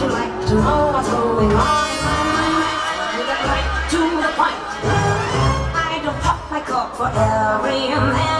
you like to know what's going on? You get right to the point. I don't pop my cork for every man.